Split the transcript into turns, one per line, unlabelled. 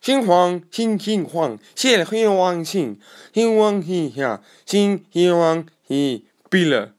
心慌，心心慌，谢了希望心，希望一下，心希望一闭了。